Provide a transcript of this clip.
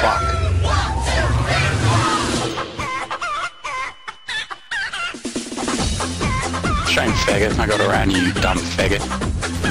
fuck. Shame faggot, I got around you, you dumb faggot.